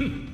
フッ。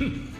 Hmm.